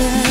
better